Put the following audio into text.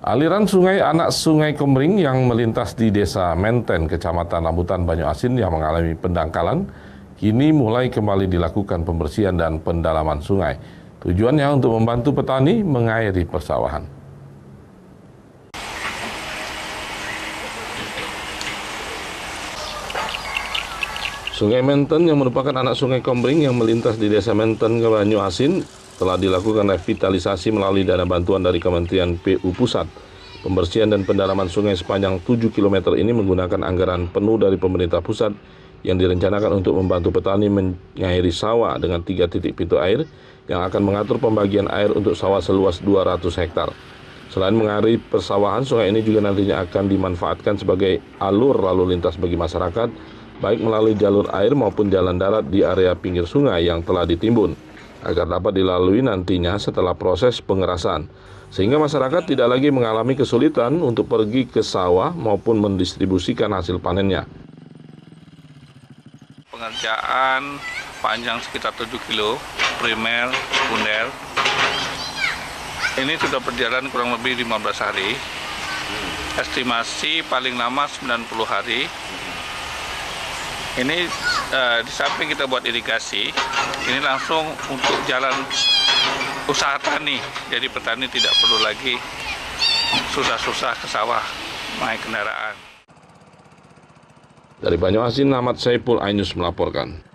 Aliran sungai anak sungai Kemring yang melintas di desa Menten, kecamatan Rambutan Banyuasin yang mengalami pendangkalan, kini mulai kembali dilakukan pembersihan dan pendalaman sungai. Tujuannya untuk membantu petani mengairi persawahan. Sungai Menten yang merupakan anak sungai Kemring yang melintas di desa Menten ke Banyuasin telah dilakukan revitalisasi melalui dana bantuan dari Kementerian PU Pusat. Pembersihan dan pendalaman sungai sepanjang 7 km ini menggunakan anggaran penuh dari pemerintah pusat yang direncanakan untuk membantu petani mengairi sawah dengan tiga titik pintu air yang akan mengatur pembagian air untuk sawah seluas 200 hektar. Selain mengairi persawahan, sungai ini juga nantinya akan dimanfaatkan sebagai alur lalu lintas bagi masyarakat, baik melalui jalur air maupun jalan darat di area pinggir sungai yang telah ditimbun agar dapat dilalui nantinya setelah proses pengerasan, sehingga masyarakat tidak lagi mengalami kesulitan untuk pergi ke sawah maupun mendistribusikan hasil panennya. Pengerjaan panjang sekitar 7 kilo, primer, sekunder. Ini sudah berjalan kurang lebih 15 hari. Estimasi paling lama 90 hari ini uh, di samping kita buat irigasi, ini langsung untuk jalan usaha tani. Jadi petani tidak perlu lagi susah-susah ke sawah naik kendaraan. Dari Banyuasin, Ahmad Saipul Ainus melaporkan.